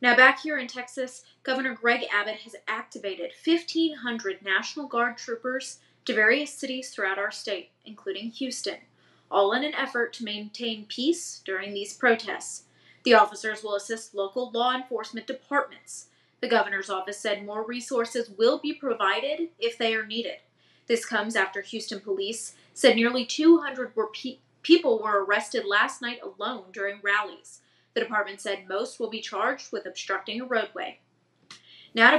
Now, back here in Texas, Governor Greg Abbott has activated 1,500 National Guard troopers to various cities throughout our state, including Houston, all in an effort to maintain peace during these protests. The officers will assist local law enforcement departments. The governor's office said more resources will be provided if they are needed. This comes after Houston police said nearly 200 were pe- people were arrested last night alone during rallies. The department said most will be charged with obstructing a roadway. Now